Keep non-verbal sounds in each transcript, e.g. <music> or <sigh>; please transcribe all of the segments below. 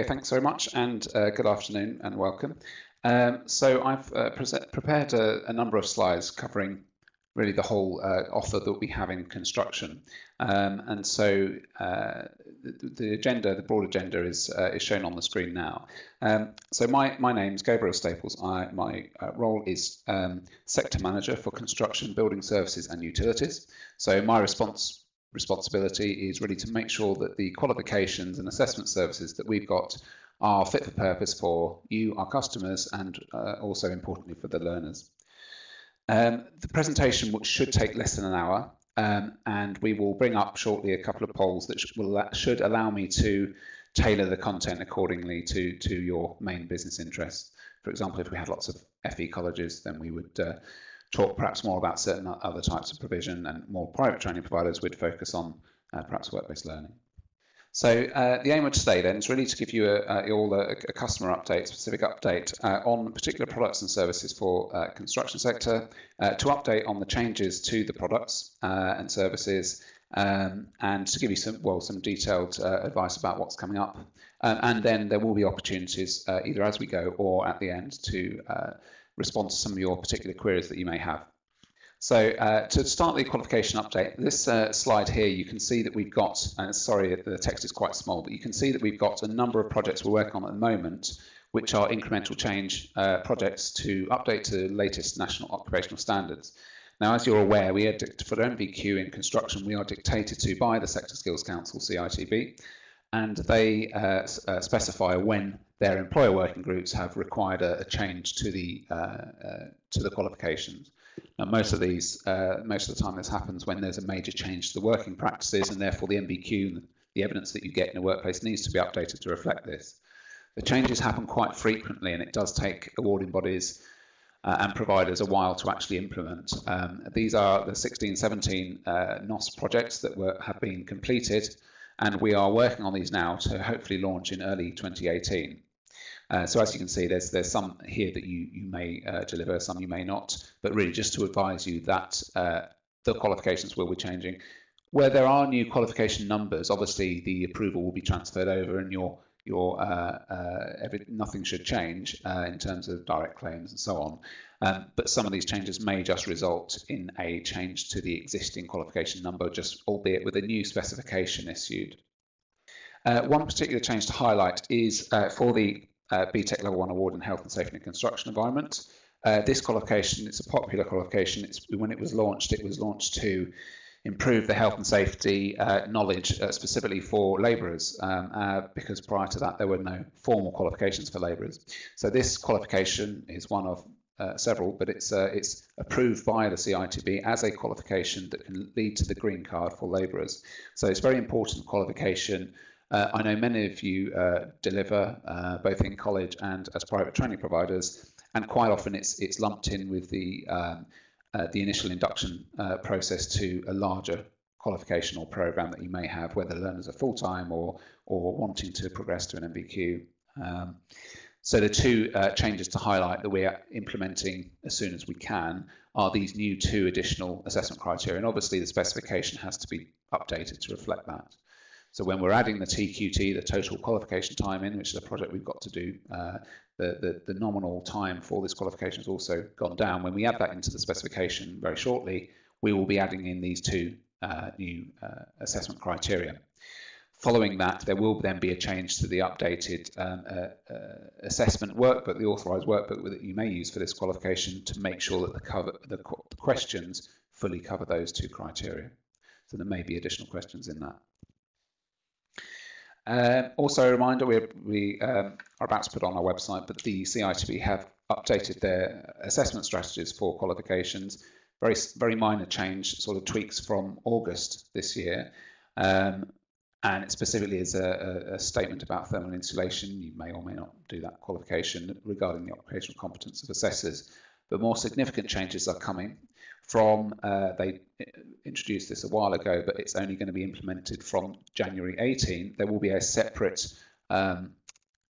Okay, thanks very much, and uh, good afternoon and welcome. Um, so I've uh, prepared a, a, number of slides covering really the whole uh, offer that we have in construction. Um, and so uh, the, the, agenda, the broad agenda, is uh, is shown on the screen now. Um, so my my name is Gabriel Staples. I, my uh, role is um, sector manager for construction, building services, and utilities. So my response responsibility is really to make sure that the qualifications and assessment services that we've got are fit for purpose for you, our customers, and uh, also importantly for the learners. Um, the presentation which should take less than an hour, um, and we will bring up shortly a couple of polls that sh will, should allow me to tailor the content accordingly to, to your main business interests. For example, if we had lots of FE colleges, then we would uh, talk perhaps more about certain other types of provision and more private training providers would focus on uh, perhaps work-based learning. So uh, the aim of today then is really to give you a, a, all a, a, customer update, specific update uh, on particular products and services for uh, construction sector, uh, to update on the changes to the products uh, and services, um, and to give you some well some detailed uh, advice about what's coming up. Um, and then there will be opportunities either as we go or at the end to respond to some of your particular queries that you may have. So uh, to start the qualification update, this uh, slide here, you can see that we've got, and sorry, the text is quite small, but you can see that we've got a number of projects we're working on at the moment, which are incremental change uh, projects to update to the latest national occupational standards. Now, as you're aware, we are for NVQ in construction, we are dictated to by the Sector Skills Council, CITB, and they uh, uh, specify when their employer working groups have required a, a change to the uh, uh, to the qualifications. Now, most of these, uh, most of the time, this happens when there's a major change to the working practices, and therefore the NVQ, the evidence that you get in a workplace, needs to be updated to reflect this. The changes happen quite frequently, and it does take awarding bodies uh, and providers a while to actually implement. Um, these are the 16, 17 uh, NOS projects that were, have been completed, and we are working on these now to hopefully launch in early 2018. Uh, so as you can see, there's there's some here that you you may uh, deliver, some you may not. But really, just to advise you that uh, the qualifications will be changing. Where there are new qualification numbers, obviously the approval will be transferred over, and your your uh, uh, every, nothing should change uh, in terms of direct claims and so on. Um, but some of these changes may just result in a change to the existing qualification number, just albeit with a new specification issued. Uh, one particular change to highlight is uh, for the uh, BTEC Level 1 Award in Health and Safety in Construction Environment. Uh, this qualification, it's a popular qualification. It's, when it was launched, it was launched to improve the health and safety uh, knowledge uh, specifically for labourers, um, uh, because prior to that there were no formal qualifications for labourers. So this qualification is one of uh, several, but it's uh, it's approved by the CITB as a qualification that can lead to the green card for labourers. So it's very important qualification uh, I know many of you uh, deliver uh, both in college and as private training providers, and quite often it's it's lumped in with the um, uh, the initial induction process to a larger qualification or program that you may have, whether learners are full time or or wanting to progress to an NVQ. Um, so the two uh, changes to highlight that we're implementing as soon as we can are these new two additional assessment criteria, and obviously the specification has to be updated to reflect that. So when we're adding the TQT, the total qualification time in, which is a project we've got to do, uh, the, the, the, nominal time for this qualification has also gone down. When we add that into the specification very shortly, we will be adding in these two uh, new uh, assessment criteria. Following that, there will then be a change to the updated um, uh, uh, assessment workbook, the authorised workbook that you may use for this qualification to make sure that the, cover, the questions fully cover those two criteria. So there may be additional questions in that. Uh, also, a reminder we, we um, are about to put on our website, but the CITB have updated their assessment strategies for qualifications. Very, very minor change, sort of tweaks from August this year. Um, and it specifically is a, a, statement about thermal insulation. You may or may not do that qualification regarding the occupational competence of assessors. But more significant changes are coming from, uh, they introduced this a while ago, but it's only going to be implemented from January 18. There will be a separate um,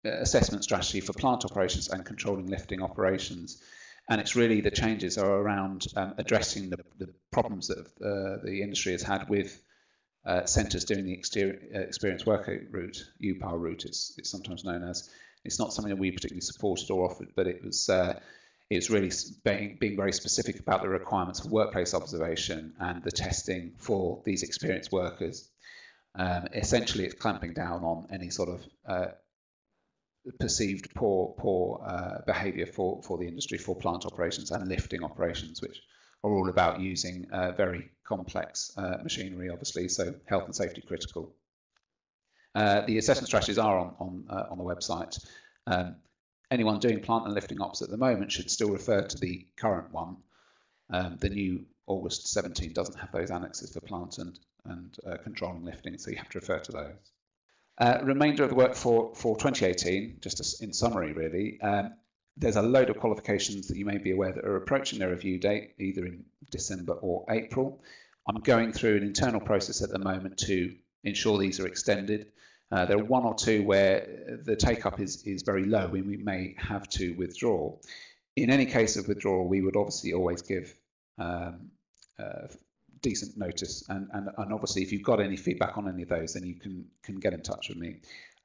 assessment strategy for plant operations and controlling lifting operations. And it's really the changes are around um, addressing the, the, problems that uh, the industry has had with uh, centres doing the uh, experience worker route, UPAR route, it's, it's sometimes known as. It's not something that we particularly supported or offered, but it was uh, it's really being, being very specific about the requirements for workplace observation and the testing for these experienced workers. Um, essentially, it's clamping down on any sort of uh, perceived poor poor uh, behaviour for for the industry for plant operations and lifting operations, which are all about using uh, very complex uh, machinery, obviously, so health and safety critical. Uh, the assessment strategies are on on, uh, on the website. Um, anyone doing plant and lifting ops at the moment should still refer to the current one. Um, the new August 17 doesn't have those annexes for plant and and uh, control and lifting, so you have to refer to those. Uh, remainder of the work for, for 2018, just in summary really, um, there's a load of qualifications that you may be aware that are approaching their review date, either in December or April. I'm going through an internal process at the moment to ensure these are extended. Uh, there are one or two where the take up is, is very low and we may have to withdraw. In any case of withdrawal, we would obviously always give um, uh, decent notice. And, and, and obviously, if you've got any feedback on any of those, then you can, can get in touch with me.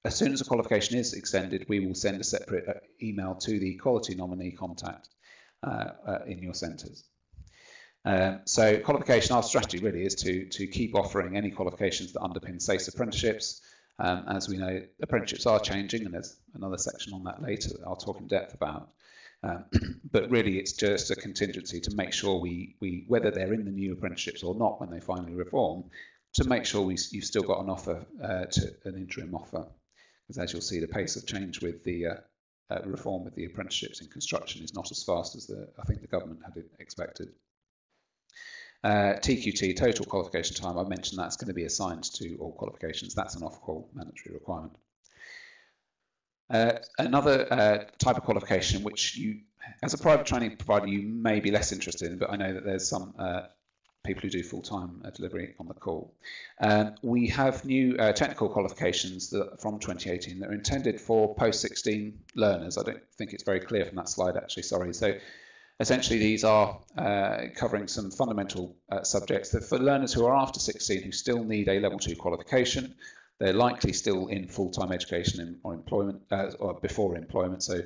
As soon as a qualification is extended, we will send a separate uh, email to the quality nominee contact uh, uh, in your centres. Um, so qualification, our strategy really is to, to keep offering any qualifications that underpin SASE apprenticeships. Um, as we know, apprenticeships are changing, and there's another section on that later that I'll talk in depth about. Um, <clears throat> but really, it's just a contingency to make sure we, we, whether they're in the new apprenticeships or not when they finally reform, to make sure we, you've still got an offer uh, to an interim offer. Because as you'll see, the pace of change with the uh, uh, reform with the apprenticeships in construction is not as fast as the, I think the government had expected. Uh, TQT, total qualification time, I mentioned that's going to be assigned to all qualifications. That's an Ofqual mandatory requirement. Uh, another uh, type of qualification which you, as a private training provider, you may be less interested in, but I know that there's some uh, people who do full-time uh, delivery on the call. Um, we have new uh, technical qualifications that, from 2018 that are intended for post-16 learners. I don't think it's very clear from that slide, actually, sorry. So essentially these are uh, covering some fundamental subjects that for learners who are after 16 who still need a level two qualification, they're likely still in full-time education or employment uh, or before employment, so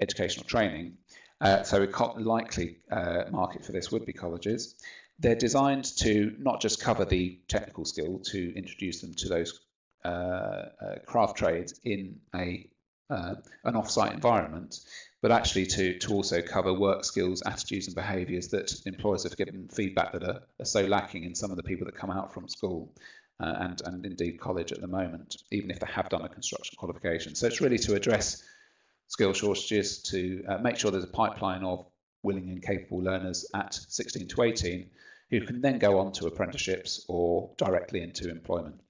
educational training. Uh, so a likely uh, market for this would be colleges. They're designed to not just cover the technical skill, to introduce them to those uh, uh, craft trades in a uh, an off-site environment, but actually to to also cover work skills, attitudes, and behaviours that employers have given feedback that are, are so lacking in some of the people that come out from school uh, and, and indeed college at the moment, even if they have done a construction qualification. So it's really to address skill shortages, to uh, make sure there's a pipeline of willing and capable learners at 16 to 18 who can then go on to apprenticeships or directly into employment.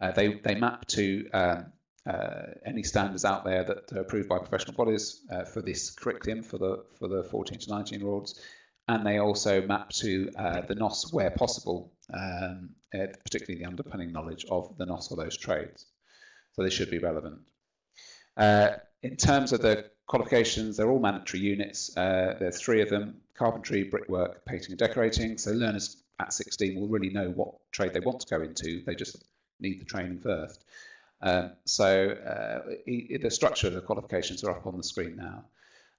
Uh, they, they map to um, uh, any standards out there that are approved by professional bodies uh, for this curriculum for the for the 14 to 19 year olds, and they also map to uh, the NOS where possible um, uh, particularly the underpinning knowledge of the NOS or those trades. So they should be relevant. Uh, in terms of the qualifications, they're all mandatory units. Uh, there's three of them, carpentry, brickwork, painting and decorating. So learners at 16 will really know what trade they want to go into. They just need the training first. Um, so uh, the structure of the qualifications are up on the screen now.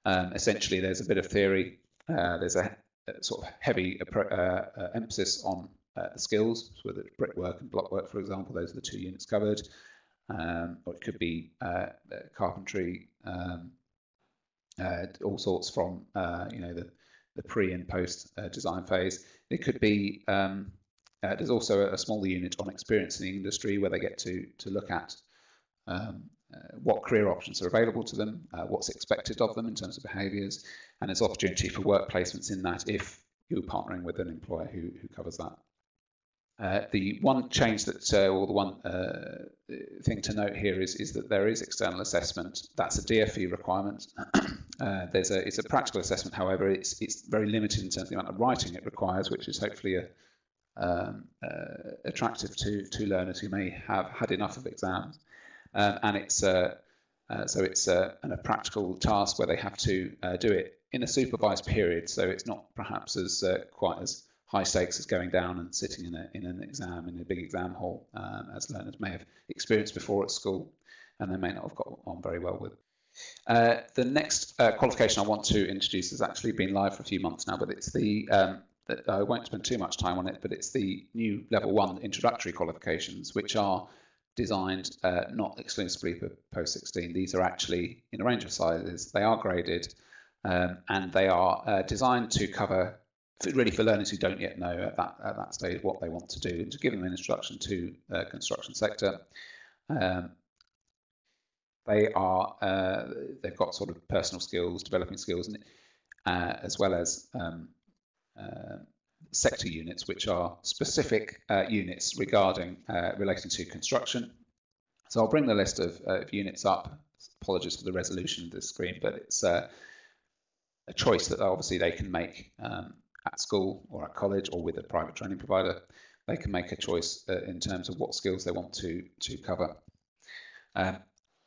Um, essentially, there's a bit of theory. Uh, there's a, a, sort of heavy uh, uh, emphasis on uh, skills, so whether it's brickwork and blockwork, for example, those are the two units covered. Um, or it could be uh, carpentry, um, all sorts from uh, you know the, the pre and post uh, design phase. It could be um, there's also a, smaller unit on experience in the industry where they get to to look at um, what career options are available to them, what's expected of them in terms of behaviours, and there's opportunity for work placements in that if you're partnering with an employer who, who covers that. Uh, the one change that, uh, or the one uh, thing to note here is, is that there is external assessment. That's a DFE requirement. <clears throat> Uh, there's a, it's a practical assessment, however, it's, it's very limited in terms of the amount of writing it requires, which is hopefully a, um, uh, attractive to, to learners who may have had enough of exams. Um, and it's so it's a, a practical task where they have to do it in a supervised period, so it's not perhaps as quite as high stakes as going down and sitting in, a, in an exam, in a big exam hall, um, as learners may have experienced before at school, and they may not have got on very well with. Uh, the next uh, qualification I want to introduce has actually been live for a few months now, but it's the, um, that I won't spend too much time on it, but it's the new level one introductory qualifications, which are designed uh, not exclusively for post 16. These are actually in a range of sizes. They are graded um, and they are uh, designed to cover really for learners who don't yet know at that, at that stage what they want to do and to give them an introduction to the construction sector. Um, they are uh, they've got sort of personal skills, developing skills, and, uh, as well as um, uh, sector units, which are specific uh, units regarding uh, relating to construction. So I'll bring the list of, of, units up. Apologies for the resolution of the screen, but it's a choice that obviously they can make um, at school or at college or with a private training provider. They can make a choice uh, in terms of what skills they want to to cover. Um,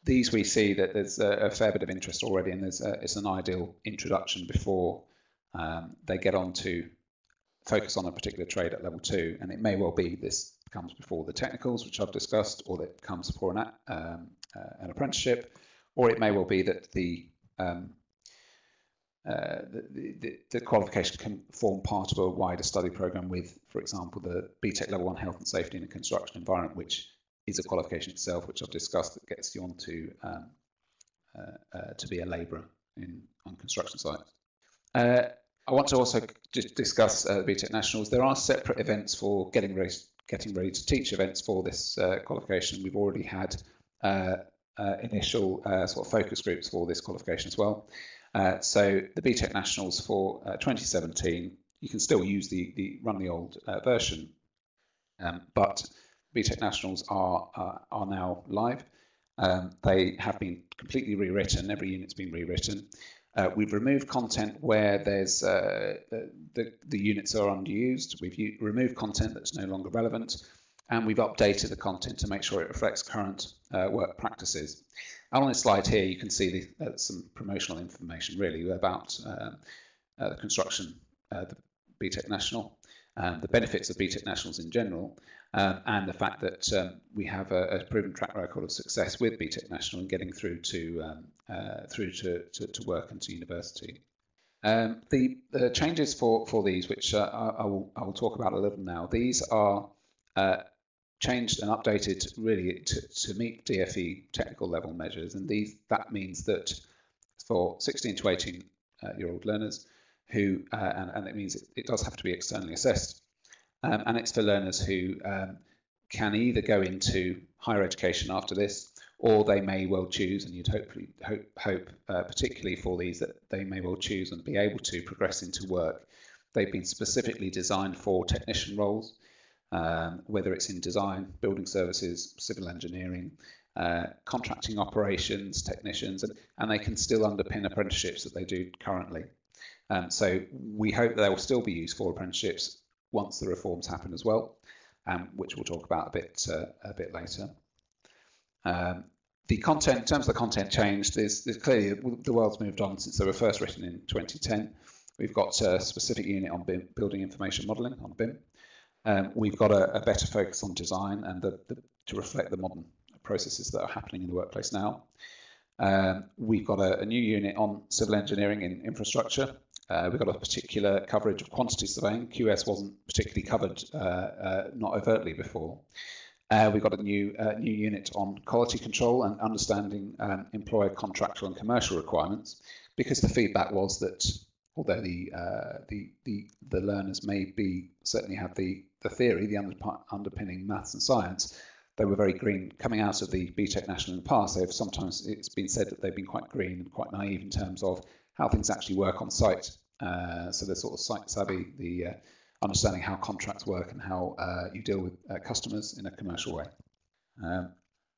these we see that there's a, a, fair bit of interest already, and there's a, it's an ideal introduction before um, they get on to focus on a particular trade at level two. And it may well be this comes before the technicals, which I've discussed, or that comes before an, um, uh, an apprenticeship, or it may well be that the um, uh, the, the, qualification can form part of a wider study program with, for example, the BTEC Level 1 Health and Safety in a Construction Environment, which is a qualification itself, which I've discussed, that gets you onto um, uh, uh, to be a labourer on construction sites. Uh, I want to also just discuss uh, BTEC Nationals. There are separate events for getting ready, getting ready to teach events for this uh, qualification. We've already had initial sort of focus groups for this qualification as well. So the BTEC Nationals for 2017, you can still use the, the run the old version, um, but BTEC Nationals are, uh, are now live. Um, they have been completely rewritten, every unit's been rewritten. Uh, we've removed content where there's uh, the, the units are underused. We've removed content that's no longer relevant, and we've updated the content to make sure it reflects current uh, work practices. And on this slide here, you can see the, uh, some promotional information really about um, uh, the construction, the BTEC National, the benefits of BTEC Nationals in general, um, and the fact that um, we have a, a, proven track record of success with BTEC National and getting through to um, uh, through to, to, to, work and to university. Um, the, the, changes for, for these, which uh, I, I, will, I will talk about a little now, these are uh, changed and updated really to, to meet DFE technical level measures, and these that means that for 16 to 18 uh, year old learners who, uh, and, and it means it, it does have to be externally assessed. Um, and it's for learners who um, can either go into higher education after this, or they may well choose, and you'd hopefully hope, hope uh, particularly for these that they may well choose and be able to progress into work. They've been specifically designed for technician roles, um, whether it's in design, building services, civil engineering, uh, contracting operations, technicians, and, and they can still underpin apprenticeships that they do currently. Um, so we hope they will still be used for apprenticeships once the reforms happen as well, um, which we'll talk about a bit uh, a bit later. Um, the content, in terms of the content changed, there's, clearly the world's moved on since they were first written in 2010. We've got a specific unit on BIM, building information modelling on BIM. Um, we've got a, a, better focus on design and the, the, to reflect the modern processes that are happening in the workplace now. Um, we've got a, a, new unit on civil engineering in infrastructure, uh, we've got a particular coverage of quantity surveying. QS wasn't particularly covered, uh, uh, not overtly before. Uh, we've got a new uh, new unit on quality control and understanding um, employer contractual and commercial requirements, because the feedback was that although the uh, the, the the learners may be certainly have the the theory, the under, underpinning maths and science, they were very green coming out of the BTEC National in the past. They've sometimes it's been said that they've been quite green and quite naive in terms of how things actually work on site. Uh, so they're sort of site savvy, the uh, understanding how contracts work and how uh, you deal with uh, customers in a commercial way. Um,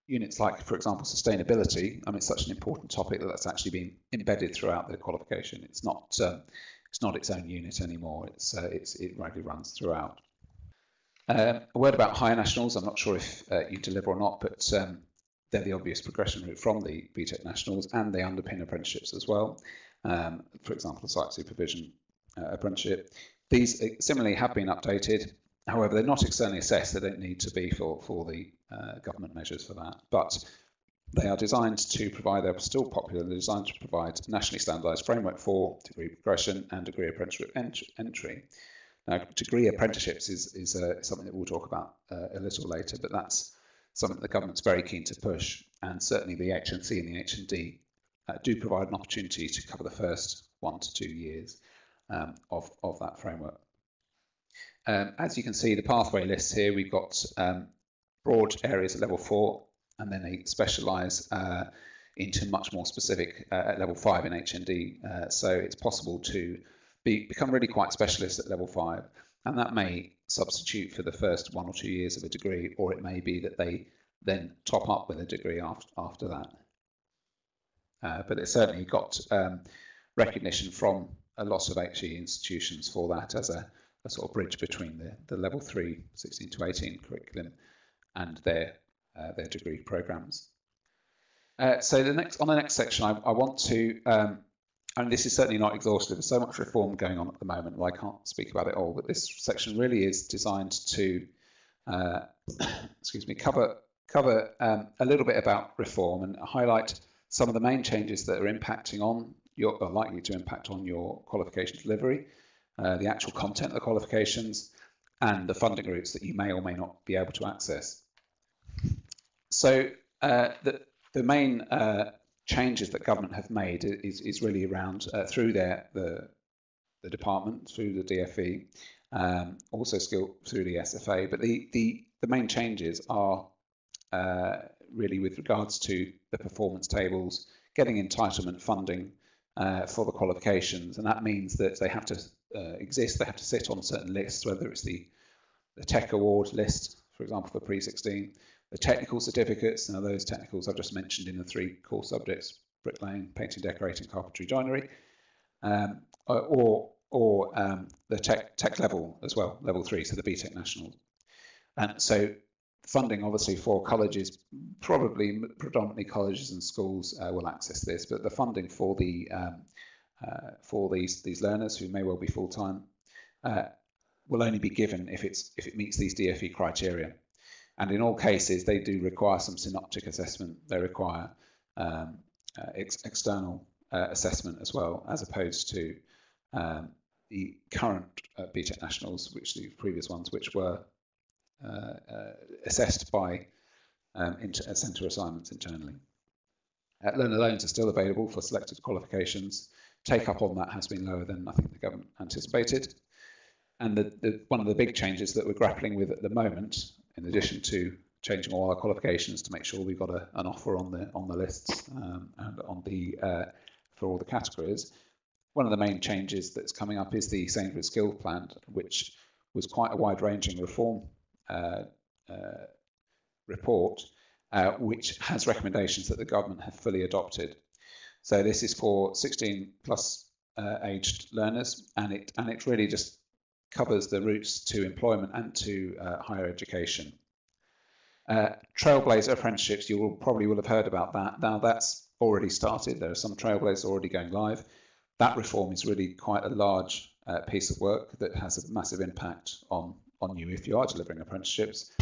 units like, for example, sustainability. I mean, it's such an important topic that that's actually been embedded throughout the qualification. It's not um, it's not its own unit anymore. It's, uh, it's it regularly runs throughout. Um, a word about higher nationals. I'm not sure if uh, you deliver or not, but um, they're the obvious progression route from the BTEC nationals, and they underpin apprenticeships as well um, for example, site supervision uh, apprenticeship. these uh, similarly have been updated. However, they're not externally assessed. They don't need to be for, for the uh, government measures for that. But they are designed to provide, they're still popular, they're designed to provide nationally standardised framework for degree progression and degree apprenticeship entry. Now, degree apprenticeships is, is uh, something that we'll talk about uh, a little later, but that's something the government's very keen to push, and certainly the HNC and the HND uh, do provide an opportunity to cover the first one to two years um, of, of that framework. Um, as you can see, the pathway lists here, we've got um, broad areas at level four, and then they specialise uh, into much more specific uh, at level five in HND. Uh, so it's possible to be, become really quite specialist at level five, and that may substitute for the first one or two years of a degree, or it may be that they then top up with a degree after, after that. Uh, but it's certainly got um, recognition from a lot of HE institutions for that as a, a sort of bridge between the, the level 3 16 to 18 curriculum and their uh, their degree programs. Uh, so the next on the next section, I, I want to, um, and this is certainly not exhaustive. There's so much reform going on at the moment, I can't speak about it all. But this section really is designed to, uh, <coughs> excuse me, cover cover um, a little bit about reform and highlight some of the main changes that are impacting on your, are likely to impact on your qualification delivery, uh, the actual content of the qualifications, and the funding routes that you may or may not be able to access. So uh, the, the main uh, changes that government have made is, is really around uh, through their the, the department, through the DFE, um, also skill through the SFA. But the, the, the main changes are really with regards to the performance tables, getting entitlement funding uh, for the qualifications, and that means that they have to uh, exist, they have to sit on certain lists, whether it's the, the Tech Award list, for example, for pre-16, the technical certificates, now those technicals I've just mentioned in the three core subjects, bricklaying, painting, decorating, carpentry, joinery, um, or, or um, the tech, tech level as well, level three, so the BTEC Nationals. And so funding obviously for colleges, probably predominantly colleges and schools uh, will access this, but the funding for the um, uh, for these these learners who may well be full time uh, will only be given if it's if it meets these DFE criteria. And in all cases, they do require some synoptic assessment. They require um, uh, ex external uh, assessment as well, as opposed to um, the current uh, BTEC nationals, which the previous ones, which were uh, uh, assessed by um, uh, centre assignments internally. learner loans are still available for selected qualifications. Take up on that has been lower than I think the government anticipated. And the, the, one of the big changes that we're grappling with at the moment in addition to changing all our qualifications to make sure we've got a, an offer on the on the lists um, and on the uh, for all the categories. One of the main changes that's coming up is the Sainsbury's Skills Plan, which was quite a wide-ranging reform uh, uh, report, uh, which has recommendations that the government have fully adopted. So this is for 16 plus uh, aged learners, and it and it really just covers the routes to employment and to uh, higher education. Uh, Trailblazer apprenticeships, you will probably will have heard about that. Now that's already started. There are some Trailblazers already going live. That reform is really quite a large uh, piece of work that has a massive impact on, on you if you are delivering apprenticeships.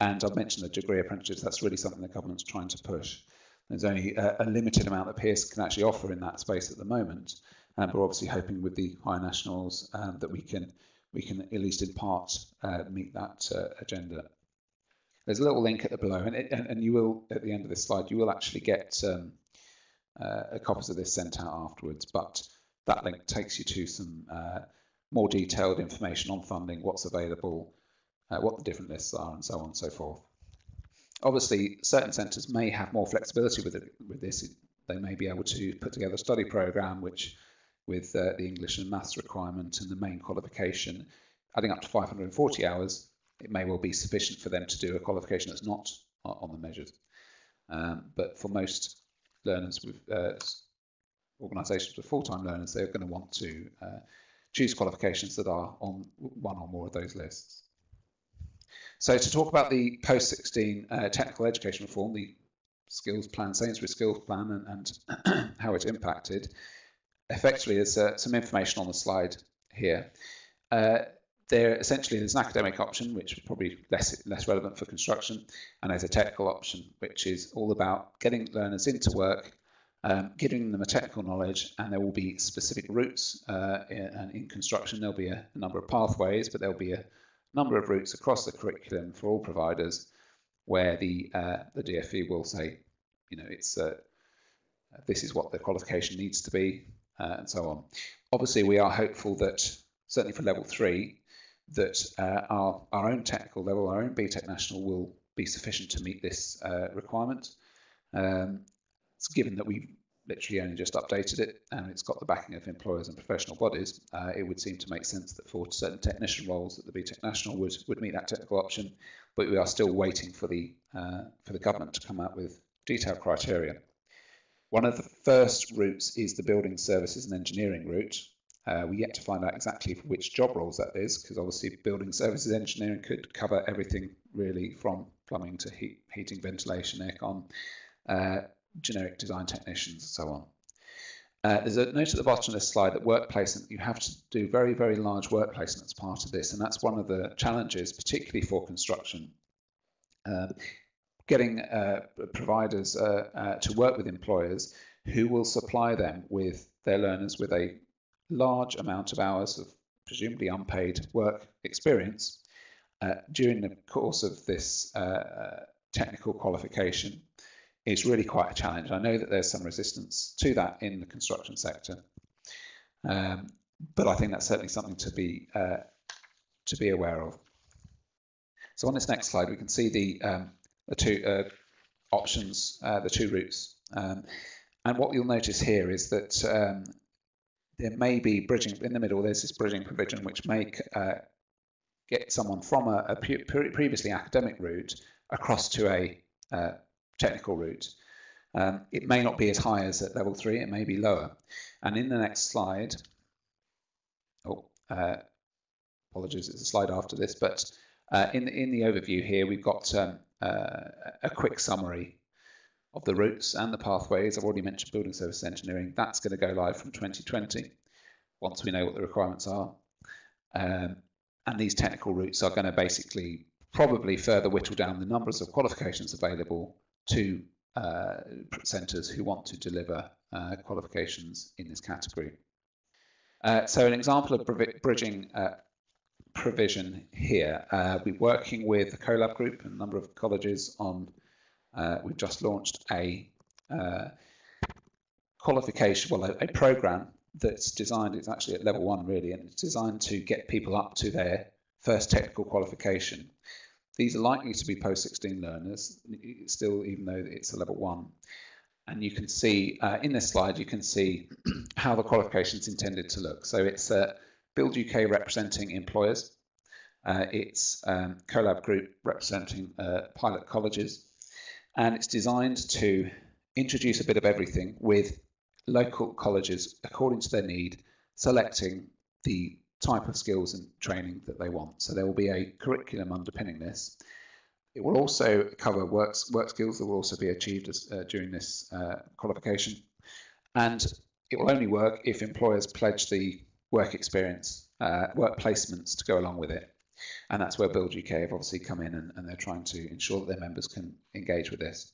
And I've mentioned the degree apprenticeships, that's really something the government's trying to push. There's only a, a limited amount that Pearson can actually offer in that space at the moment. Um, we're obviously hoping with the higher nationals um, that we can we can at least in part uh, meet that uh, agenda. There's a little link at the below, and, it, and, and you will at the end of this slide you will actually get um, uh, copies of this sent out afterwards. But that link takes you to some uh, more detailed information on funding, what's available, uh, what the different lists are, and so on and so forth. Obviously, certain centres may have more flexibility with it, with this. They may be able to put together a study program which with uh, the English and maths requirement and the main qualification, adding up to 540 hours, it may well be sufficient for them to do a qualification that's not on the measures. Um, but for most learners with uh, organisations with full-time learners, they're going to want to uh, choose qualifications that are on one or more of those lists. So to talk about the post-16 uh, technical education reform, the skills plan, Sainsbury skills plan and, and <clears throat> how it impacted, effectively, there's uh, some information on the slide here. uh, there essentially there's an academic option, which is probably less less relevant for construction, and there's a technical option, which is all about getting learners into work, um, giving them a technical knowledge, and there will be specific routes. Uh, in, in, construction, there'll be a, a, number of pathways, but there'll be a number of routes across the curriculum for all providers, where the uh, the DFE will say, you know, it's uh, this is what the qualification needs to be, uh, and so on. Obviously, we are hopeful that certainly for level three, that uh, our, our own technical level, our own BTEC National will be sufficient to meet this uh, requirement. Um, given that we've literally only just updated it and it's got the backing of employers and professional bodies, uh, it would seem to make sense that for certain technician roles that the BTEC National would, would meet that technical option, but we are still waiting for the, uh, for the government to come out with detailed criteria. One of the first routes is the building services and engineering route, uh, we yet to find out exactly for which job roles that is, because obviously building services engineering could cover everything really from plumbing to heat, heating, ventilation, aircon, uh, generic design technicians, and so on. Uh, there's a note at the bottom of this slide that work placement, you have to do very, very large work placement part of this, and that's one of the challenges, particularly for construction. Uh, getting uh, providers uh, uh, to work with employers who will supply them with their learners with a large amount of hours of presumably unpaid work experience uh, during the course of this technical qualification is really quite a challenge. I know that there's some resistance to that in the construction sector, um, but I think that's certainly something to be uh, to be aware of. So on this next slide, we can see the um, the two uh, options, uh, the two routes. Um, and what you'll notice here is that um, there may be bridging in the middle. There's this bridging provision which may uh, get someone from a, a previously academic route across to a uh, technical route. Um, it may not be as high as at level three. It may be lower. And in the next slide, oh, uh, apologies, it's a slide after this, but uh, in the, in the overview here, we've got um, uh, a quick summary of the routes and the pathways. I've already mentioned building services engineering. That's going to go live from 2020 once we know what the requirements are. Um, and these technical routes are going to basically probably further whittle down the numbers of qualifications available to uh, centres who want to deliver uh, qualifications in this category. Uh, so an example of bridging uh, provision here, uh, we're working with the Collab group and a number of colleges on uh, we've just launched a qualification, well, a, a, program that's designed, it's actually at level one really, and it's designed to get people up to their first technical qualification. These are likely to be post-16 learners, still even though it's a level one. And you can see, uh, in this slide, you can see <clears throat> how the qualification is intended to look. So it's uh, Build UK representing employers. Uh, it's um, Collab Group representing uh, pilot colleges and it's designed to introduce a bit of everything with local colleges, according to their need, selecting the type of skills and training that they want. So there will be a curriculum underpinning this. It will also cover works, work skills that will also be achieved as, uh, during this uh, qualification. And it will only work if employers pledge the work experience, uh, work placements to go along with it. And that's where Build UK have obviously come in and, and they're trying to ensure that their members can engage with this.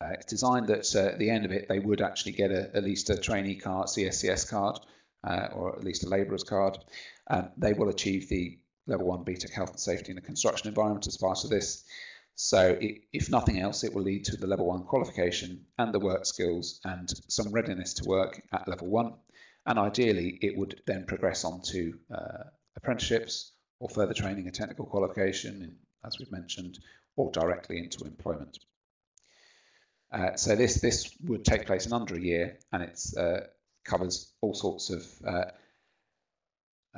Uh, it's designed that uh, at the end of it, they would actually get a, at least a trainee card, CSCS card, uh, or at least a labourer's card. Um, they will achieve the level one BTEC health and safety in the construction environment as part of this. So it, if nothing else, it will lead to the level one qualification and the work skills and some readiness to work at level one. And ideally, it would then progress on to uh, apprenticeships or further training and technical qualification, as we've mentioned, or directly into employment. Uh, so this this would take place in under a year, and it uh, covers all sorts of uh,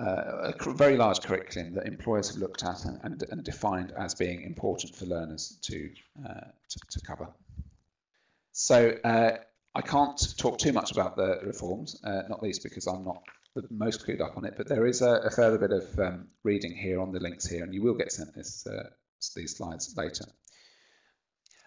uh a very large curriculum that employers have looked at and, and, and defined as being important for learners to uh, to, to, cover. So uh, I can't talk too much about the reforms, not least because I'm not the most clued up on it, but there is a, a further bit of um, reading here on the links here, and you will get sent this uh, these slides later.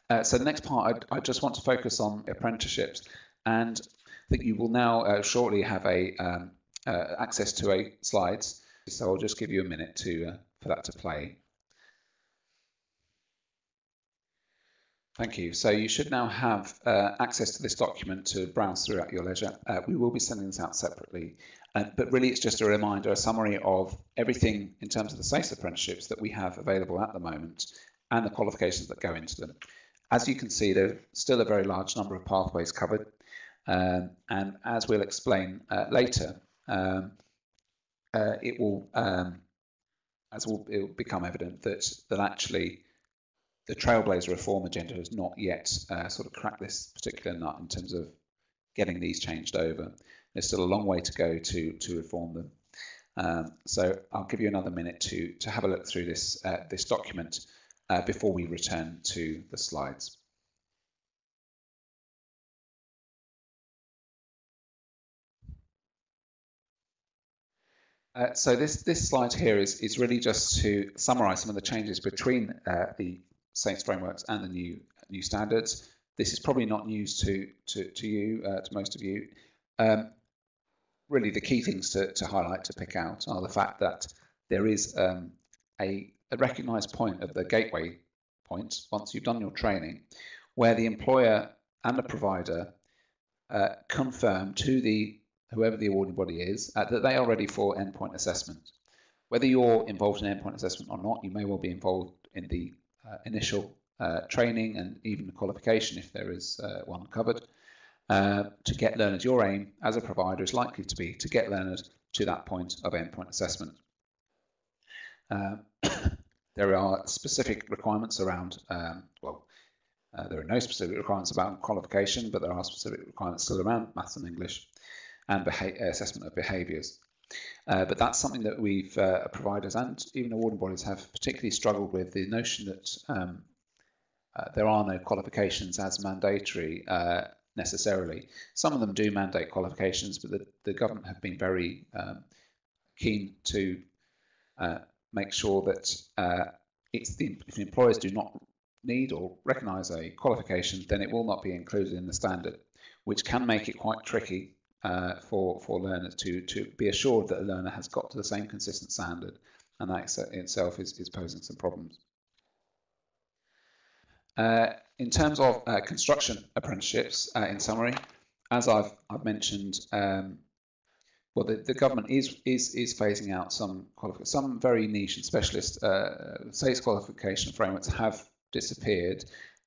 Uh, so the next part, I, I, just want to focus on apprenticeships, and I think you will now uh, shortly have a um, uh, access to a slides So I'll just give you a minute to uh, for that to play. Thank you. So you should now have uh, access to this document to browse through at your leisure. Uh, we will be sending this out separately, uh, but really it's just a reminder, a summary of everything in terms of the SASE apprenticeships that we have available at the moment and the qualifications that go into them. As you can see, there's still a very large number of pathways covered, um, and as we'll explain uh, later, um, uh, it will, um, as will, it will become evident that that actually the Trailblazer reform agenda has not yet uh, sort of cracked this particular nut in terms of getting these changed over. There's still a long way to go to to reform them. Um, so I'll give you another minute to to have a look through this uh, this document uh, before we return to the slides. Uh, so this this slide here is is really just to summarise some of the changes between uh, the SASE frameworks and the new new standards. This is probably not news to to, to you, uh, to most of you. Um, really, the key things to, to highlight, to pick out, are the fact that there is um, a, a recognised point of the gateway point once you've done your training, where the employer and the provider uh, confirm to the whoever the awarding body is uh, that they are ready for endpoint assessment. Whether you're involved in endpoint assessment or not, you may well be involved in the uh, initial uh, training and even the qualification if there is uh, one covered. to get learners, your aim as a provider is likely to be to get learners to that point of endpoint assessment. <coughs> there are specific requirements around, um, well, uh, there are no specific requirements about qualification, but there are specific requirements still around maths and English and assessment of behaviours. Uh, but that's something that we've uh, providers and even awarding bodies have particularly struggled with the notion that um, uh, there are no qualifications as mandatory uh, necessarily. Some of them do mandate qualifications, but the, the government have been very um, keen to uh, make sure that uh, it's the, if employers do not need or recognise a qualification, then it will not be included in the standard, which can make it quite tricky uh, for for learners to to be assured that a learner has got to the same consistent standard, and that itself is, is posing some problems. Uh, in terms of uh, construction apprenticeships, uh, in summary, as I've I've mentioned, um, well, the, the government is is is phasing out some some very niche and specialist uh, qualification frameworks have disappeared.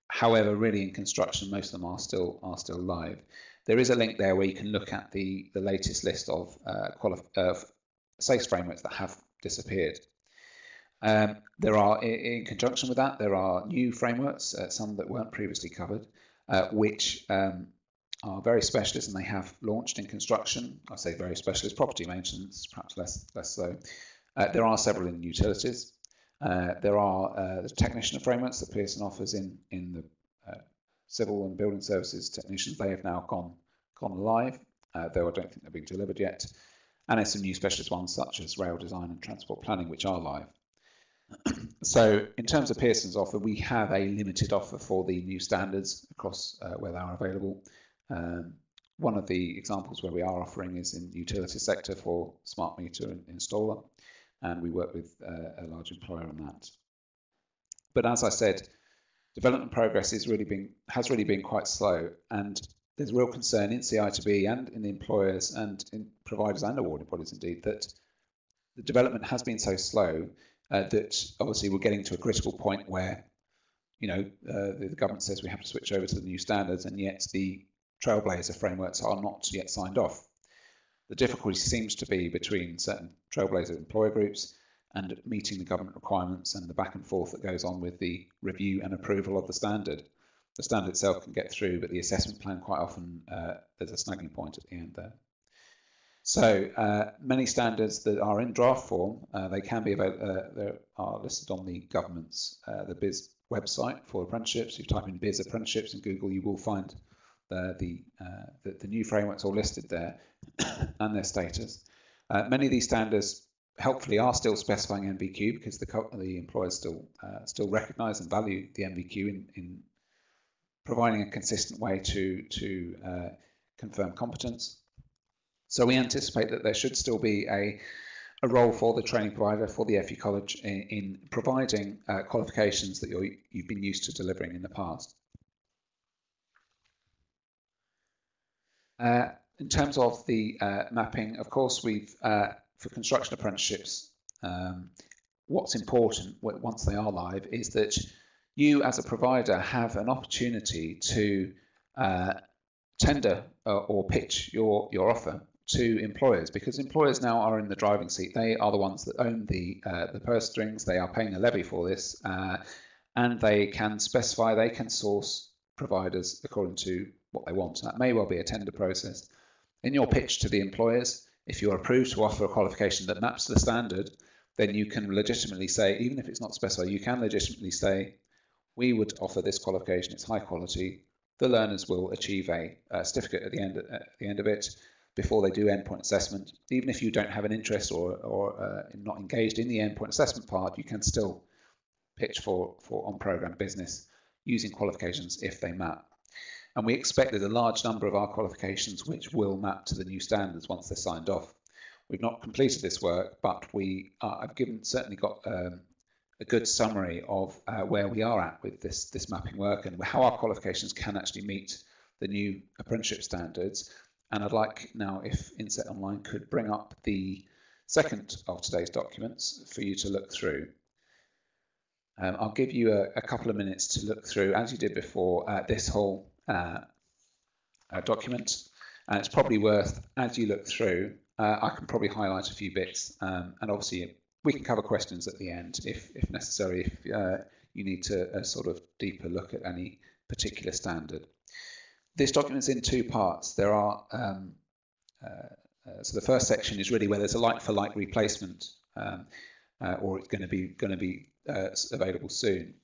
However, really in construction, most of them are still are still live. There is a link there where you can look at the, the latest list of uh, SASE frameworks that have disappeared. Um, there are, in, conjunction with that, there are new frameworks, uh, some that weren't previously covered, uh, which um, are very specialist and they have launched in construction. I say very specialist, property maintenance, perhaps less, less so. Uh, there are several in utilities. Uh, there are uh, the technician frameworks that Pearson offers in, in the civil and building services technicians. They have now gone gone live, uh, though I don't think they're being delivered yet. And there's some new specialist ones such as rail design and transport planning, which are live. <clears throat> so in terms of Pearson's offer, we have a limited offer for the new standards across uh, where they are available. Um, one of the examples where we are offering is in the utility sector for smart meter installer, and we work with uh, a large employer on that. But as I said, development progress is really been has really been quite slow, and there's real concern in CITB and in the employers and in providers and awarding bodies indeed that the development has been so slow uh, that obviously we're getting to a critical point where you know uh, the, government says we have to switch over to the new standards and yet the trailblazer frameworks are not yet signed off. The difficulty seems to be between certain trailblazer employer groups and meeting the government requirements and the back and forth that goes on with the review and approval of the standard. The standard itself can get through, but the assessment plan quite often uh, there's a snagging point at the end there. So uh, many standards that are in draft form, uh, they can be available. Uh, they are listed on the government's uh, the BIS website for apprenticeships. If you type in BIS apprenticeships in Google, you will find the the, uh, the, the new frameworks all listed there <coughs> and their status. many of these standards helpfully are still specifying NVQ because the the employers still uh, still recognise and value the NVQ in, in providing a consistent way to to uh, confirm competence. So we anticipate that there should still be a a role for the training provider, for the FE College, in, in providing uh, qualifications that you have been used to delivering in the past. Uh, in terms of the uh, mapping, of course, we've uh, for construction apprenticeships, um, what's important once they are live is that you as a provider have an opportunity to uh, tender uh, or pitch your, your offer to employers because employers now are in the driving seat. They are the ones that own the, uh, the purse strings, they are paying a levy for this, uh, and they can specify, they can source providers according to what they want. That may well be a tender process. In your pitch to the employers, if you're approved to offer a qualification that maps the standard, then you can legitimately say, even if it's not specified, you can legitimately say, we would offer this qualification, it's high quality, the learners will achieve a, a certificate at the end at the end of it before they do endpoint assessment. Even if you don't have an interest or or uh, not engaged in the endpoint assessment part, you can still pitch for for on-program business using qualifications if they map. And we expect there's a large number of our qualifications which will map to the new standards once they're signed off. We've not completed this work, but we uh, I've given certainly got um, a good summary of uh, where we are at with this this mapping work and how our qualifications can actually meet the new apprenticeship standards. And I'd like now if Inset Online could bring up the second of today's documents for you to look through. Um, I'll give you a, a, couple of minutes to look through, as you did before, uh, this whole uh, uh, document. And it's probably worth, as you look through, uh, I can probably highlight a few bits. Um, and obviously, we can cover questions at the end if, if necessary, if uh, you need to a uh, sort of deeper look at any particular standard. This document's in two parts. There are um, so the first section is really where there's a like-for-like -like replacement, um, or it's going to be going to be uh, available soon.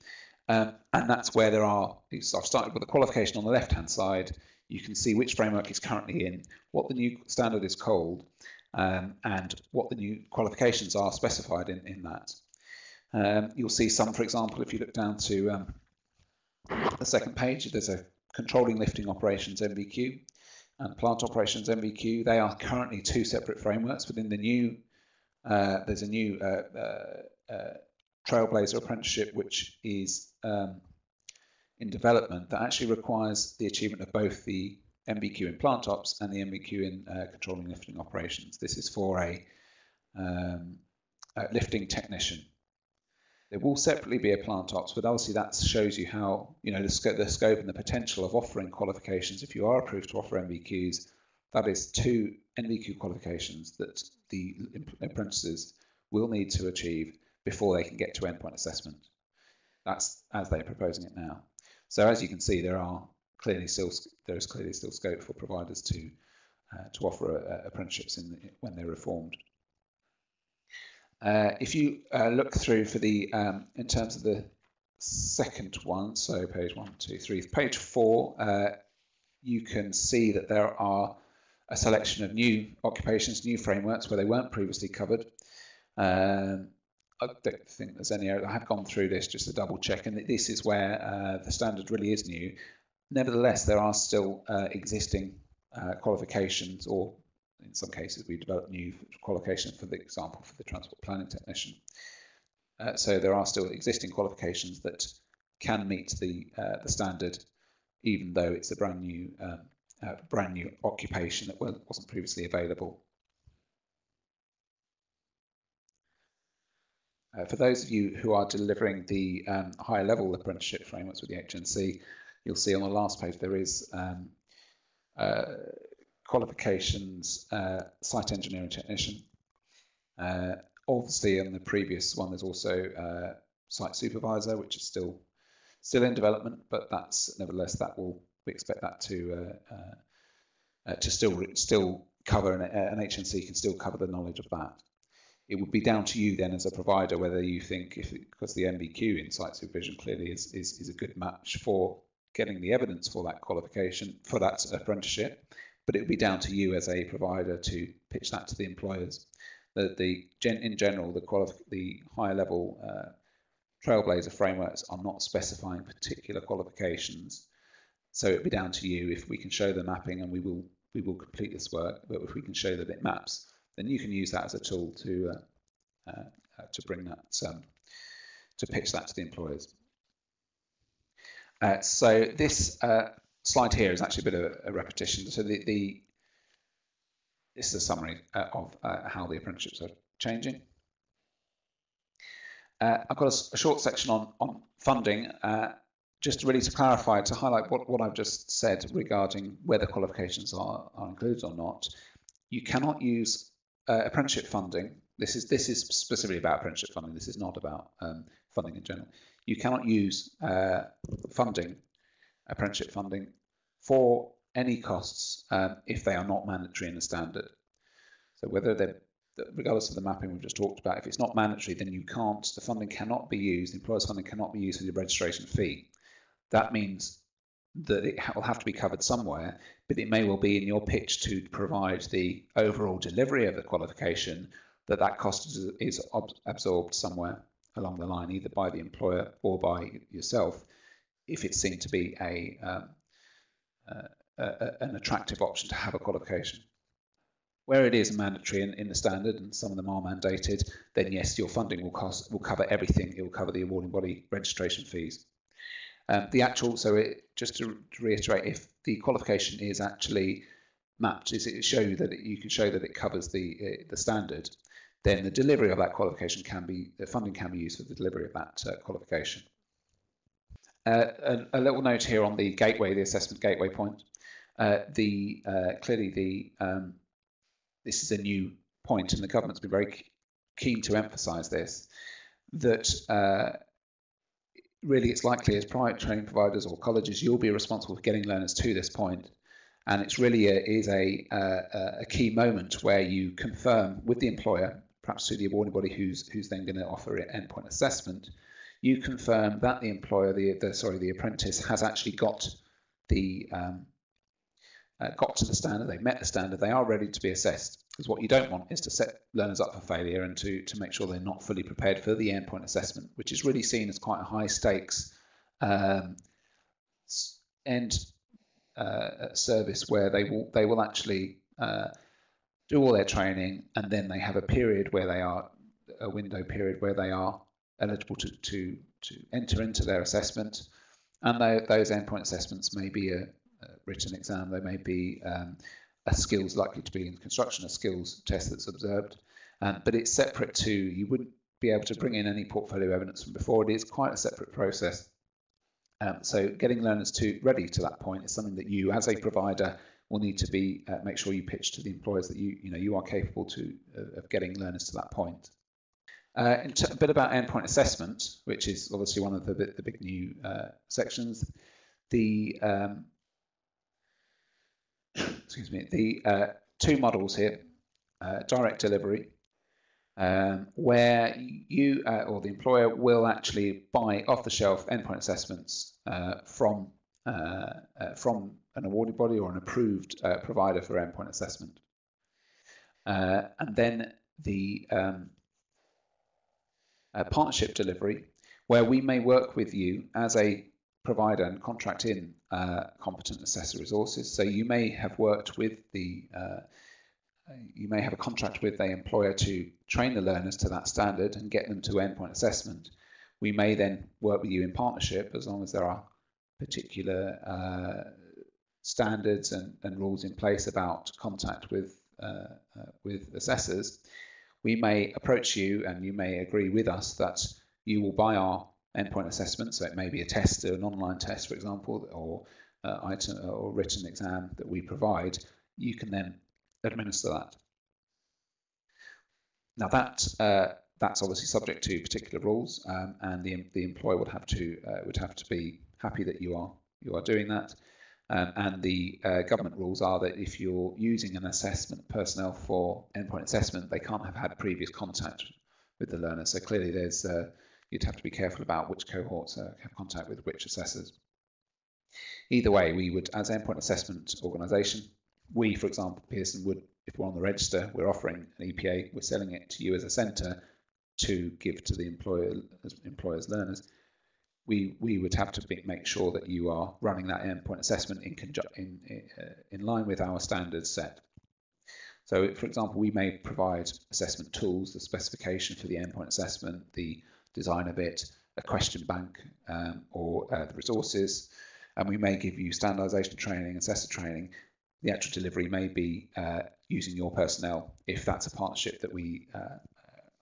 Um, and that's where there are, so I've started with the qualification on the left-hand side. You can see which framework it's currently in, what the new standard is called, um, and what the new qualifications are specified in, in that. Um, you'll see some, for example, if you look down to um, the second page, there's a controlling lifting operations NVQ and plant operations NVQ. They are currently two separate frameworks within the new, uh, there's a new uh, uh, uh Trailblazer apprenticeship, which is um, in development that actually requires the achievement of both the NVQ in plant ops and the NVQ in uh, controlling lifting operations. This is for a, um, a, lifting technician. There will separately be a plant ops, but obviously that shows you how you know the, sc the scope and the potential of offering qualifications. If you are approved to offer NVQs, that is two NVQ qualifications that the apprentices will need to achieve before they can get to endpoint assessment. That's as they're proposing it now. So as you can see, there are clearly still there is clearly still scope for providers to uh, to offer uh, apprenticeships in the, when they're reformed. Uh, if you uh, look through for the um, in terms of the second one, so page one, two, three, page four, uh, you can see that there are a selection of new occupations, new frameworks where they weren't previously covered. Um, I don't think there's any. Error. I have gone through this just to double check, and this is where uh, the standard really is new. Nevertheless, there are still uh, existing uh, qualifications, or in some cases, we developed new qualifications, for the example, for the transport planning technician. Uh, so there are still existing qualifications that can meet the uh, the standard, even though it's a brand new um, uh, brand new occupation that wasn't previously available. Uh, for those of you who are delivering the um, higher level apprenticeship frameworks with the HNC, you'll see on the last page there is um, uh, qualifications, uh, site engineering technician. Uh, obviously, on the previous one, there's also uh, site supervisor, which is still still in development, but that's nevertheless that will we expect that to to still still cover an, an HNC can still cover the knowledge of that it would be down to you then as a provider whether you think if because the NVQ in site supervision clearly is, is, is a good match for getting the evidence for that qualification for that apprenticeship but it would be down to you as a provider to pitch that to the employers. The, the gen, in general the the higher level uh, trailblazer frameworks are not specifying particular qualifications. So it would be down to you if we can show the mapping and we will we will complete this work but if we can show that it maps then you can use that as a tool to uh, uh, uh to bring that um, to pitch that to the employers. Uh, so this uh, slide here is actually a bit of a, repetition. So the, the this is a summary of how the apprenticeships are changing. I've got a, a, short section on on funding just really to clarify, to highlight what, what I've just said regarding whether qualifications are, are included or not, you cannot use uh, apprenticeship funding. This is this is specifically about apprenticeship funding. This is not about um, funding in general. You cannot use uh, funding, apprenticeship funding, for any costs um, if they are not mandatory in the standard. So whether they're regardless of the mapping we've just talked about, if it's not mandatory, then you can't, the funding cannot be used, the employer's funding cannot be used for the registration fee. That means that it will have to be covered somewhere, but it may well be in your pitch to provide the overall delivery of the qualification that that cost is, is absorbed somewhere along the line, either by the employer or by yourself, if it's seen to be a, um, uh, a an attractive option to have a qualification. Where it is mandatory in, in the standard, and some of them are mandated, then yes, your funding will cost will cover everything. It will cover the awarding body registration fees. Um, the actual, so it, just to, reiterate, if the qualification is actually mapped, is it show that it, you can show that it covers the uh, the standard, then the delivery of that qualification can be, the funding can be used for the delivery of that uh, qualification. Uh, a, a, little note here on the gateway, the assessment gateway point. Uh, the uh, clearly the um, this is a new point, and the government's been very keen to emphasise this that uh, really it's likely as private training providers or colleges, you'll be responsible for getting learners to this point. And it's really a, is a, a, a key moment where you confirm with the employer, perhaps through the awarding body who's, who's then going to offer an endpoint assessment, you confirm that the employer, the, the sorry, the apprentice has actually got the um, uh, got to the standard, they've met the standard, they are ready to be assessed. Because what you don't want is to set learners up for failure and to, to make sure they're not fully prepared for the endpoint assessment, which is really seen as quite a high stakes um, end uh, service where they will they will actually uh, do all their training and then they have a period where they are a window period where they are eligible to to, to enter into their assessment and they, those endpoint assessments may be a, written exam. they may be um, a skills likely to be in construction, a skills test that's observed, um, but it's separate to, you wouldn't be able to bring in any portfolio evidence from before. It is quite a separate process. Um, so getting learners to ready to that point is something that you, as a provider, will need to be uh, make sure you pitch to the employers that you you know you are capable to uh, of getting learners to that point. Uh, a bit about endpoint assessment, which is obviously one of the, the big new uh, sections. The um, excuse me, the uh, two models here, uh, direct delivery, um, where you uh, or the employer will actually buy off-the-shelf endpoint assessments uh, from uh, uh, from an awarded body or an approved provider for endpoint assessment, and then the um, partnership delivery, where we may work with you as a provider and contract in uh, competent assessor resources. So you may have worked with the, uh, you may have a contract with the employer to train the learners to that standard and get them to endpoint assessment. We may then work with you in partnership as long as there are particular uh, standards and, and, rules in place about contact with uh, uh, with assessors. We may approach you and you may agree with us that you will buy our endpoint assessment. So it may be a test, an online test, for example, or uh, item or written exam that we provide. You can then administer that. Now that uh, that's obviously subject to particular rules, um, and the the employer would have to uh, would have to be happy that you are you are doing that. Um, and the uh, government rules are that if you're using an assessment personnel for endpoint assessment, they can't have had previous contact with the learner. So clearly, there's uh, you'd have to be careful about which cohorts uh, have contact with which assessors. Either way, we would, as endpoint assessment organisation, we, for example, Pearson would, if we're on the register, we're offering an EPA, we're selling it to you as a centre to give to the employer, employers learners. We, we would have to be, make sure that you are running that endpoint assessment in, in, uh, in line with our standards set. So, for example, we may provide assessment tools, the specification for the endpoint assessment, the design of it, a question bank, um, or uh, the resources, and we may give you standardization training, assessor training. The actual delivery may be uh, using your personnel if that's a partnership that we uh,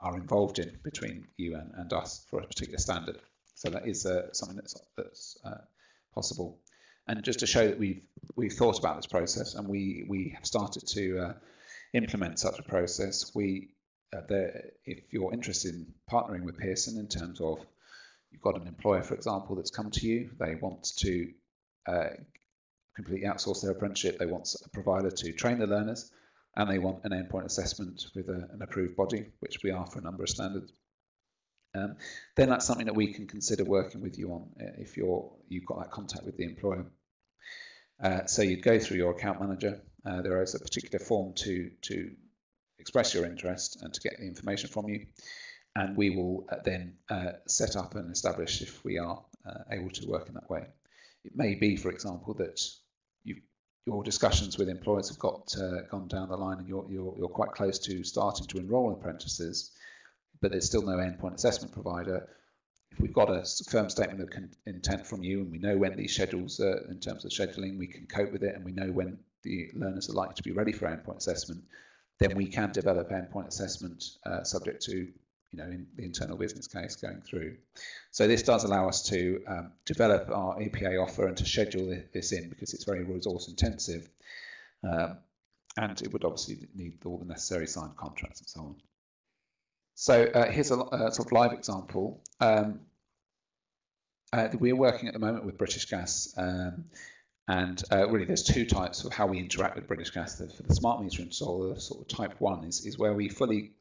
are involved in between you and, and us for a particular standard. So that is uh, something that's, that's uh, possible. And just to show that we've we've thought about this process and we we have started to uh, implement such a process. We uh, if you're interested in partnering with Pearson in terms of you've got an employer, for example, that's come to you, they want to uh, completely outsource their apprenticeship, they want a provider to train the learners, and they want an endpoint assessment with a, an approved body, which we are for a number of standards. Um, then that's something that we can consider working with you on uh, if you're you've got that contact with the employer. Uh, so you'd go through your account manager. Uh, there is a particular form to to express your interest and to get the information from you, and we will uh, then uh, set up and establish if we are uh, able to work in that way. It may be, for example, that your discussions with employers have got gone down the line and you're, you're you're quite close to starting to enrol apprentices but there's still no endpoint assessment provider. If we've got a firm statement of intent from you and we know when these schedules, uh, in terms of scheduling, we can cope with it and we know when the learners are likely to be ready for endpoint assessment, then we can develop endpoint assessment uh, subject to you know, in the internal business case going through. So this does allow us to um, develop our EPA offer and to schedule this in because it's very resource intensive. Um, and it would obviously need all the necessary signed contracts and so on. So uh, here's a, a, sort of live example. Um, uh, we're working at the moment with British Gas, um, and uh, really there's two types of how we interact with British Gas. The, for the smart meter installer, sort of type one is, is where we fully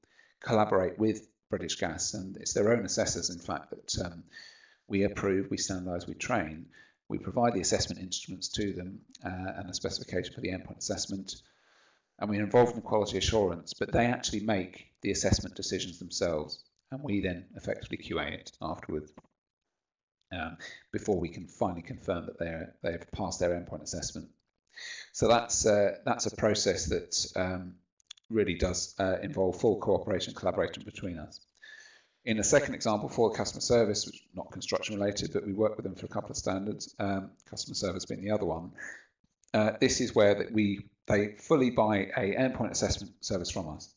collaborate with British Gas, and it's their own assessors, in fact, that um, we approve, we standardise, we train. We provide the assessment instruments to them uh, and a specification for the endpoint assessment and we're involved in quality assurance, but they actually make the assessment decisions themselves, and we then effectively QA it afterwards um, before we can finally confirm that they're, they've passed their endpoint assessment. So that's uh, that's a process that um, really does uh, involve full cooperation and collaboration between us. In the second example for customer service, which is not construction related, but we work with them for a couple of standards, um, customer service being the other one. Uh, this is where that we they fully buy a endpoint assessment service from us.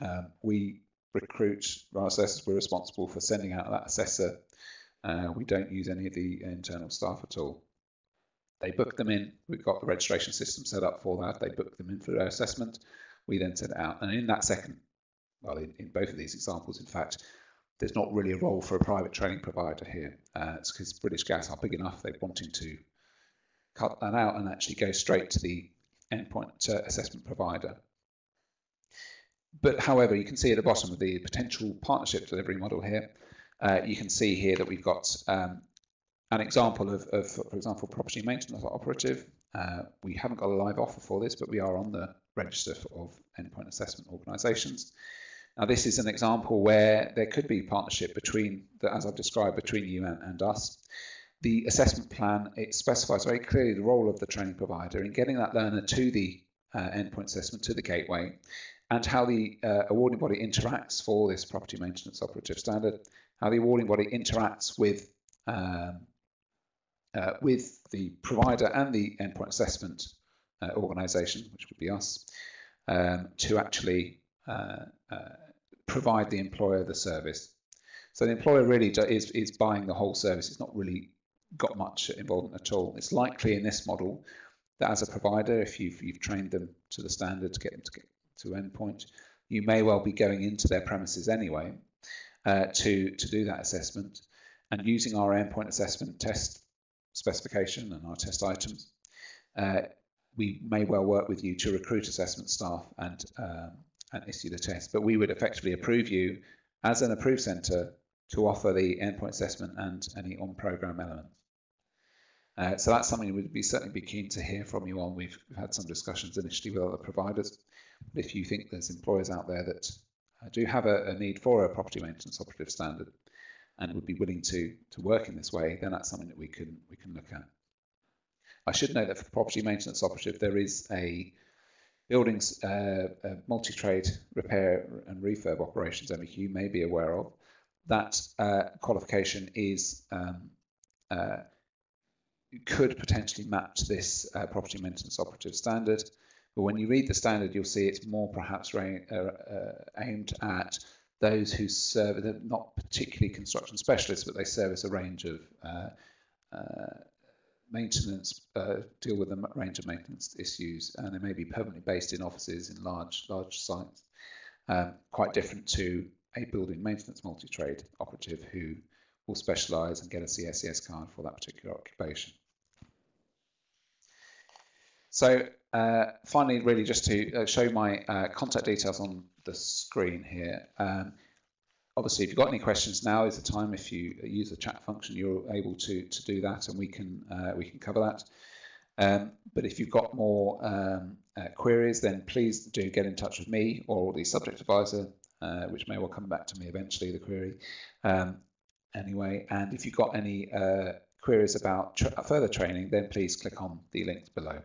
Um, we recruit our assessors. We're responsible for sending out that assessor. Uh, we don't use any of the internal staff at all. They book them in. We've got the registration system set up for that. They book them in for their assessment. We then send it out. And in that second, well, in, in both of these examples, in fact, there's not really a role for a private training provider here. Uh, it's because British Gas are big enough. They're wanting to cut that out and actually go straight to the endpoint uh, assessment provider. But however, you can see at the bottom of the potential partnership delivery model here, uh, you can see here that we've got um, an example of, of, for example, property maintenance operative. Uh, we haven't got a live offer for this, but we are on the register of endpoint assessment organisations. Now, this is an example where there could be partnership between, the, as I've described, between you and, and us the assessment plan, it specifies very clearly the role of the training provider in getting that learner to the uh, endpoint assessment, to the gateway, and how the uh, awarding body interacts for this property maintenance operative standard, how the awarding body interacts with um, uh, with the provider and the endpoint assessment uh, organisation, which would be us, um, to actually uh, uh, provide the employer the service. So the employer really is, is buying the whole service. It's not really got much involvement at all. It's likely in this model that as a provider, if you've, you've trained them to the standard to get them to get to endpoint, you may well be going into their premises anyway uh, to, to do that assessment and using our endpoint assessment test specification and our test items, uh, we may well work with you to recruit assessment staff and, um, and issue the test. But we would effectively approve you as an approved centre to offer the endpoint assessment and any on-program elements. Uh, so that's something we'd be certainly be keen to hear from you on. We've, had some discussions initially with other providers. But if you think there's employers out there that do have a, a, need for a property maintenance operative standard and would be willing to to work in this way, then that's something that we can we can look at. I should note that for property maintenance operative, there is a buildings uh, uh, multi-trade repair and refurb operations NVQ may be aware of. That uh, qualification is um, uh, could potentially to this uh, property maintenance operative standard. But when you read the standard, you'll see it's more perhaps uh, uh, aimed at those who serve, they're not particularly construction specialists, but they service a range of uh, uh, maintenance, uh, deal with a range of maintenance issues, and they may be permanently based in offices in large, large sites. Um, quite different to a building maintenance multi-trade operative who will specialise and get a CSCS card for that particular occupation. So uh, finally, really just to uh, show my uh, contact details on the screen here. Um, obviously, if you've got any questions, now is the time. If you use the chat function, you're able to to do that, and we can uh, we can cover that. Um, but if you've got more um, uh, queries, then please do get in touch with me or the subject advisor, uh, which may well come back to me eventually. The query, um, anyway. And if you've got any queries about further training, then please click on the links below.